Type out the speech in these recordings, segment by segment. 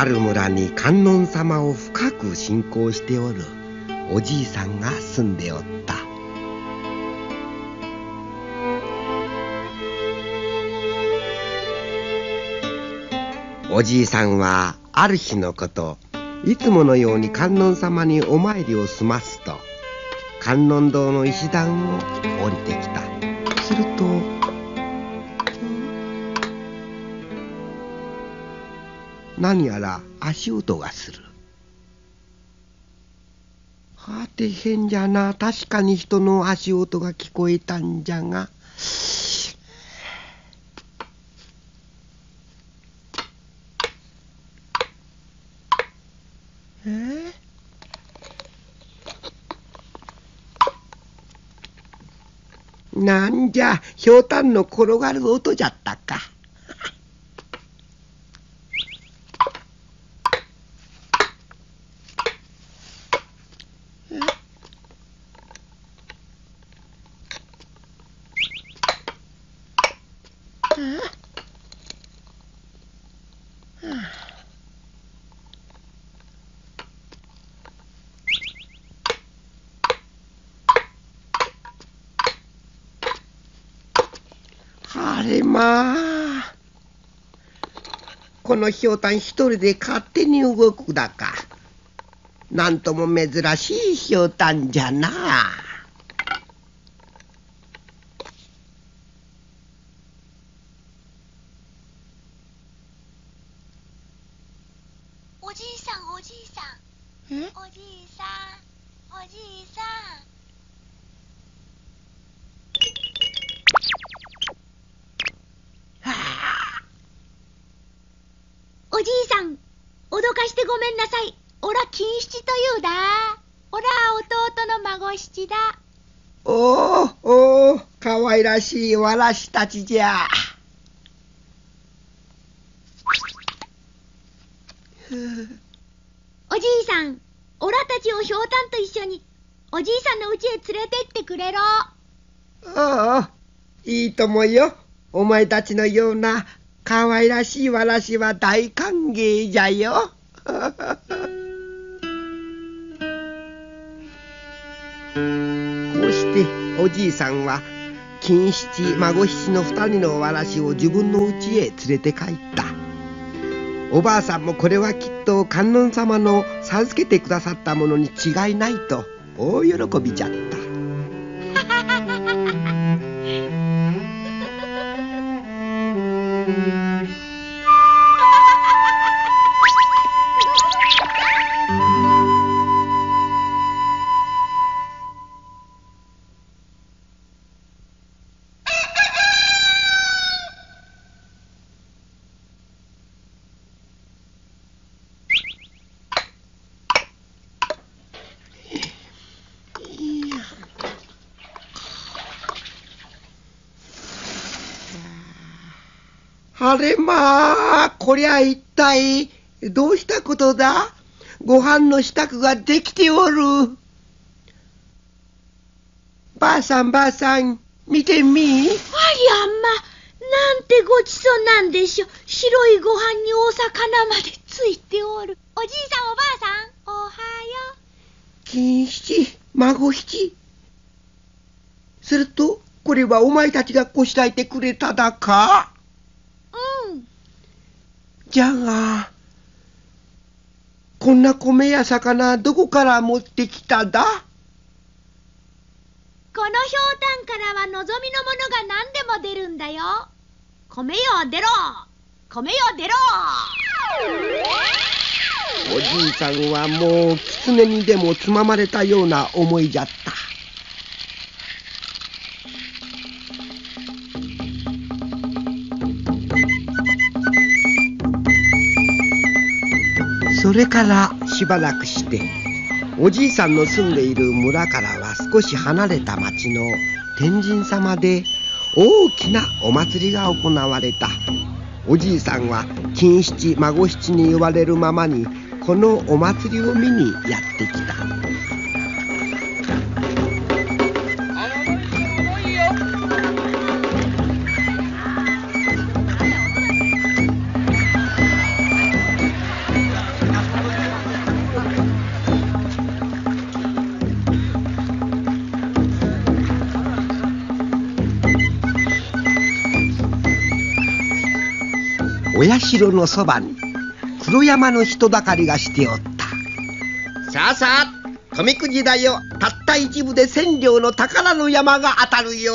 ある村に観音様を深く信仰しておるおじいさんが住んでおった。おじいさんはある日のこといつものように観音様にお参りを済ますと観音堂の石段を降りてきた。すると何やら足音がする。はて変じゃな。確かに人の足音が聞こえたんじゃが。え？なんじゃひょうたんの転がる音じゃったか。あれまあ。このひょうたん一人で勝手に動くだか。なんとも珍しいひょうたんじゃな。おじいさんおじいさん。え？おじいさんおじいさんおおおおかわいらしいわらしたちじゃ。おじいさんおらたちをひょうたんと一緒におじいさんの家へ連れてってくれろ。ああいいともよ。お前たちのようなかわいらしいわらしは大歓迎じゃよじいさんは金七孫七の二人のわらしを自分の家へ連れて帰った。おばあさんもこれはきっと観音様の授けてくださったものに違いないと大喜びじゃった あれまあ、こりゃ一体どうしたことだ？ご飯の支度ができておる。ばあさんばあさん、見てみ。ありゃま、なんてごちそうなんでしょ。白いご飯にお魚までついておる。おじいさんおばあさん、おはよ金七、孫七。すると、これはお前たちがこしらえてくれただか？じゃが、こんな米や魚どこから持ってきただ？このひょうたんからは望みのものが何でも出るんだよ。米よ出ろ米よ出ろおじいさんはもう狐にでもつままれたような思いじゃった。それからしばらくしておじいさんの住んでいる村からは少し離れた町の天神様で大きなお祭りが行われた。おじいさんは金七孫七に言われるままにこのお祭りを見にやってきた。社のそばに黒山の人だかりがしておった。さあさあ富くじだよたった一部で千両の宝の山が当たるよ。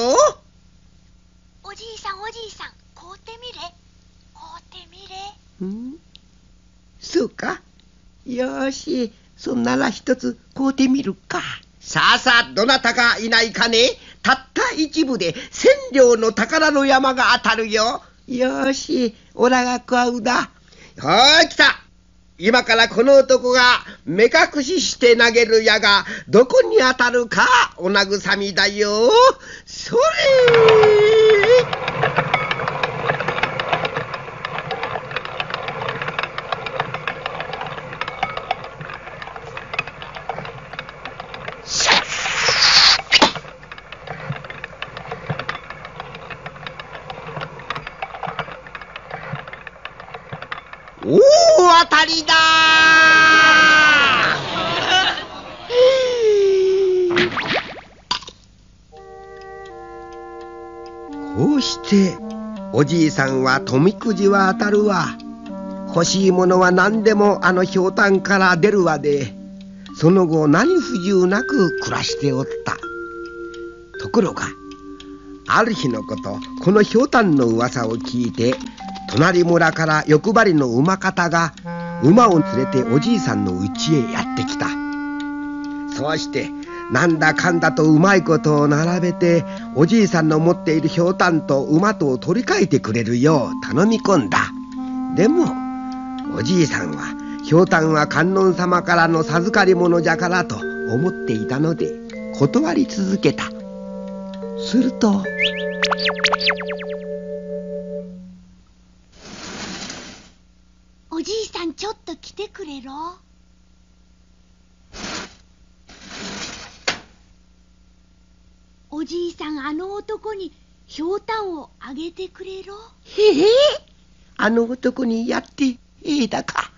おじいさんおじいさん買うてみれ。買うてみれ。ん？そうか。よしそんなら一つ買うてみるか。さあさあどなたかいないかね。たった一部で千両の宝の山が当たるよ。よしおらが買うだ。はい来た。今からこの男が目隠しして投げる矢がどこに当たるかお慰みだよ。それ大当たりだこうしておじいさんは富くじは当たるわ。欲しいものは何でもあのひょうたんから出るわで。その後何不自由なく暮らしておった。ところがある日のことこのひょうたんの噂を聞いて隣村から欲張りの馬方が馬を連れておじいさんの家へやってきた。そうしてなんだかんだとうまいことを並べておじいさんの持っているひょうたんと馬とを取り替えてくれるよう頼み込んだ。でもおじいさんはひょうたんは観音様からの授かり物じゃからと思っていたので断り続けた。するとおじいさんちょっと来てくれろ。おじいさんあの男にひょうたんをあげてくれろ。へえあの男にやっていいだか。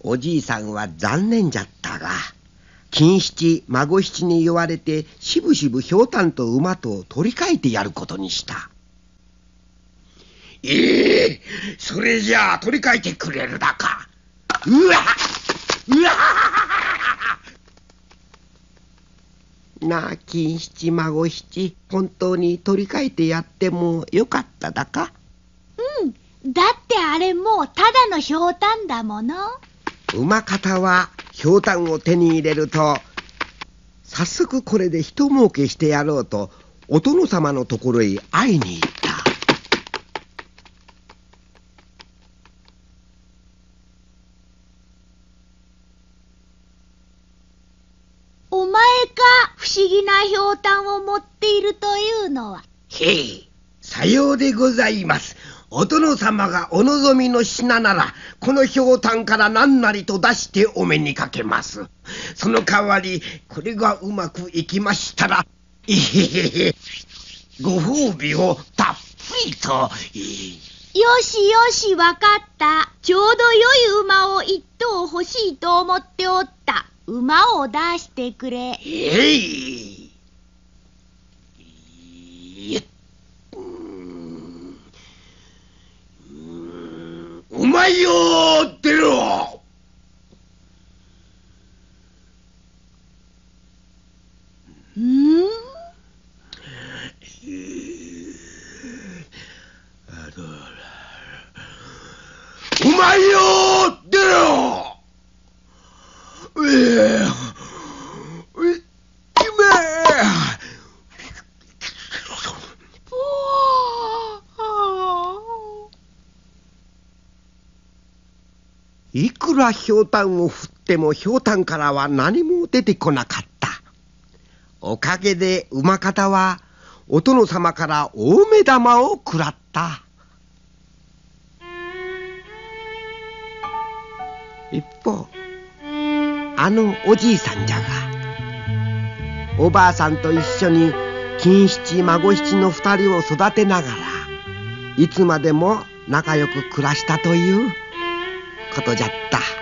おじいさんは残念じゃったが金七孫七に言われてしぶしぶひょうたんと馬とを取り替えてやることにした。ええそれじゃあ取り替えてくれるだか。うわうわ。なあ金七孫七本当に取り替えてやってもよかっただか？うん。だってあれもうただのひょうたんだもの。馬方はひょうたんを手に入れると早速これで一儲けしてやろうとお殿様のところへ会いに行ったお前か不思議なひょうたんを持っているというのは。へいさようでございます。お殿様がお望みの品ならこのひょうたんから何なりと出してお目にかけます。その代わりこれがうまくいきましたらえへへへご褒美をたっぷりと。えーよしよしわかった。ちょうど良い馬を一頭欲しいと思っておった。馬を出してくれ。えいいえうーんうーんうまいよ出ろ。うん？うまいよ出ろええういくらひょうたんを振ってもひょうたんからは何も出てこなかった。おかげで馬方はお殿様から大目玉を食らった。一方あのおじいさんじゃがおばあさんと一緒に金七孫七の二人を育てながらいつまでも仲良く暮らしたという。ことじゃった。